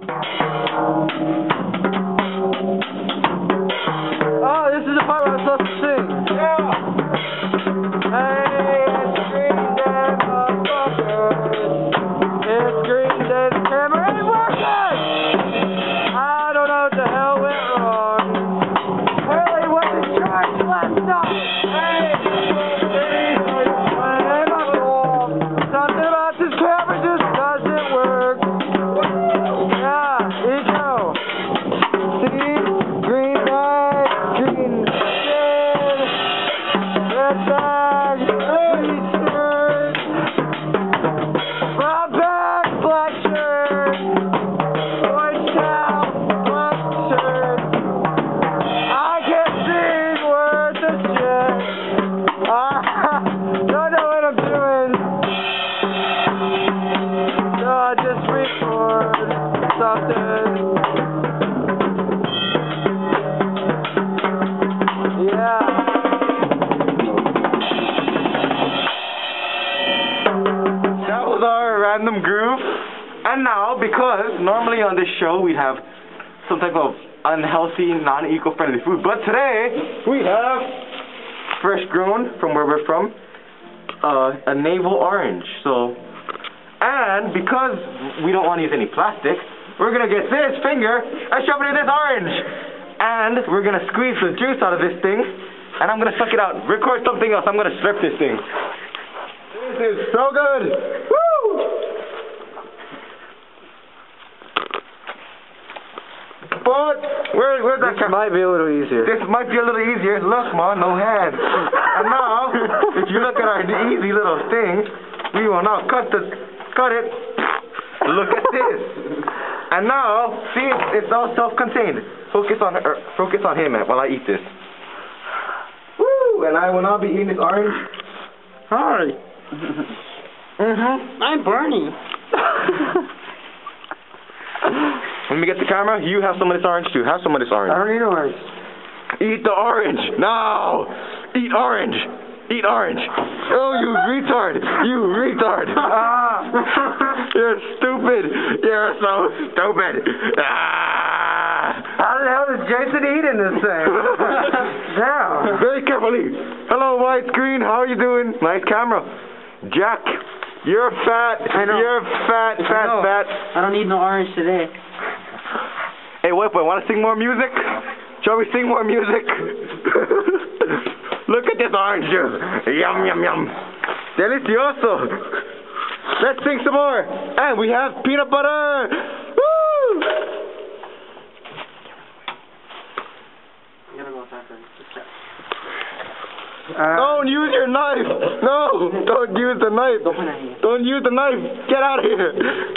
Oh, random groove. And now, because normally on this show we have some type of unhealthy, non-eco-friendly food, but today we have fresh grown from where we're from, uh, a navel orange. So, and because we don't want to use any plastic, we're gonna get this finger and shove it in this orange, and we're gonna squeeze the juice out of this thing, and I'm gonna suck it out. Record something else. I'm gonna slurp this thing. This is so good. Woo! But where where's that This camera? might be a little easier. This might be a little easier. Look, man, no hands. and now, if you look at our easy little thing, we will now cut the cut it. Look at this. And now, see, it's, it's all self-contained. Focus on er, focus on him, man, while I eat this. Woo! And I will now be eating this orange. Hi. Mm-hmm. I'm Bernie. Let me get the camera. You have some of this orange too. Have some of this orange. I don't need orange. Eat the orange now. Eat orange. Eat orange. Oh, you retard. You retard. Ah. You're stupid. You're so stupid. Ah. How the hell is Jason eating this thing? Damn. Very carefully. Hello, widescreen. How are you doing? Nice camera. Jack, you're fat. I know. You're fat, fat, know. fat. I don't need no orange today. Hey, boy, want to sing more music? Shall we sing more music? Look at this orange juice. Yum, yum, yum. Delicioso. Let's sing some more. And we have peanut butter. Woo! Uh, Don't use your knife. No, don't use the knife. Don't use the knife. Get out of here.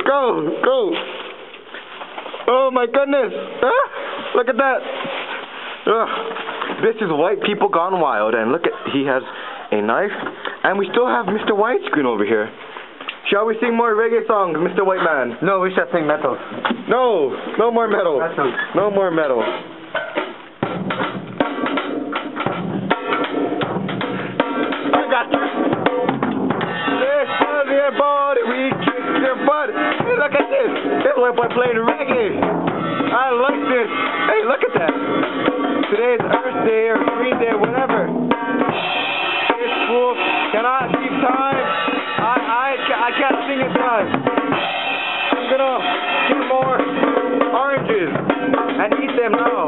Go, go. Oh my goodness. Ah, look at that. Ugh. This is white people gone wild, and look at he has a knife, and we still have Mr. Widescreen over here. Shall we sing more reggae songs, Mr. White Man? no, we should sing metal. No, no more metal. Metal. No more metal. White boy playing reggae. I like this. Hey, look at that. Today's Earth Day or Green Day, whatever. It's cool. Can I keep time? I I I can't sing in time. I'm gonna get more oranges and eat them now.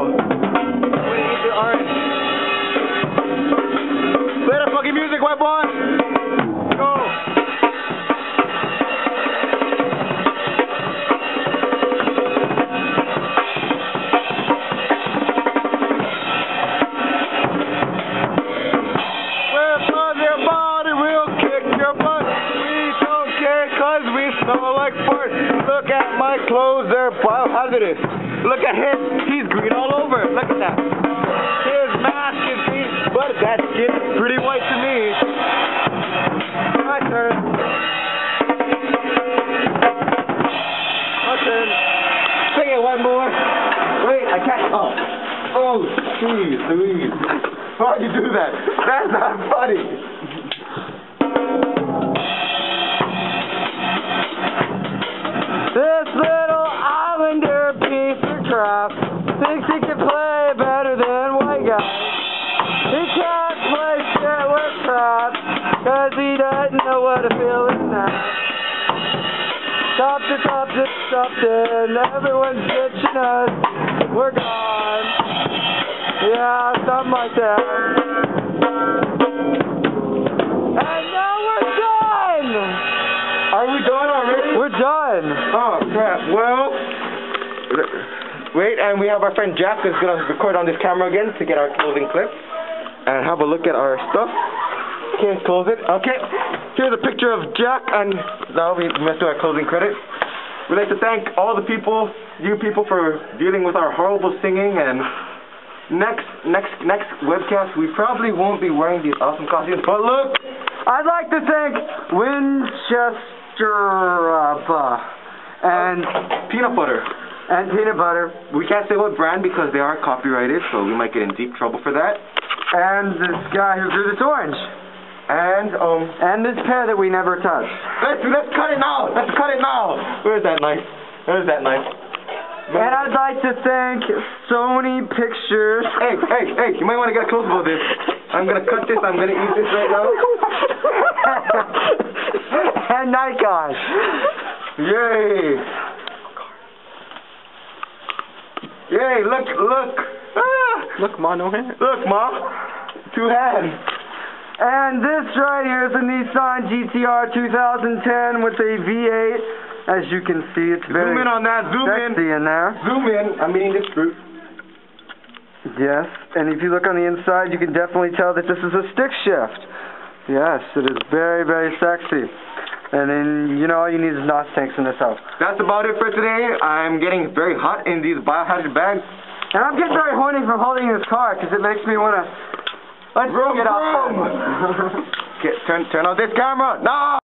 They're biohazardous. Look at him, he's green all over. Look at that. His mask is green, but that skin is pretty white to me. My turn. My turn. Sing it, white boy. Wait, I can't. Oh. Oh, jeez, Louise. Why'd you do that? That's not funny. Thinks he can play better than white guys. He can't play shit with crap, cause he doesn't know what a feeling now. Stop it, stop it, stop it, everyone's ditching us. We're gone. Yeah, something like that. Wait, and we have our friend Jack who's gonna record on this camera again to get our closing clip and have a look at our stuff. Okay, close it. Okay. Here's a picture of Jack, and we must do our closing credits. We'd like to thank all the people, you people, for dealing with our horrible singing. And next, next, next webcast, we probably won't be wearing these awesome costumes. But look, I'd like to thank Winchester uh, and peanut butter. And peanut butter We can't say what brand because they are copyrighted, so we might get in deep trouble for that. and this guy who grew this orange And um, and this pear that we never touched. let's let's cut it now. Let's cut it now. Where's that knife? Where's that knife? And I'd like to thank Sony Pictures. Hey, hey, hey! You might want to get close about this. I'm gonna cut this. I'm gonna eat this right now. and Nikon. Yay! Yay! Look, look! Ah, Look, Ma, no hand. look, ma. Two hands. And this right here is a Nissan GTR 2010 with a V8. As you can see, it's very Zoom in on that. Zoom in. sexy in there. Zoom in. I'm eating this fruit. Yes, and if you look on the inside, you can definitely tell that this is a stick shift. Yes, it is very, very sexy. And then, you know, all you need is NOS tanks in the house. That's about it for today. I'm getting very hot in these biohazard bags. And I'm getting very horny from holding this car because it makes me want to. Let's Vroom, get outside. Get, turn, turn on this camera. No!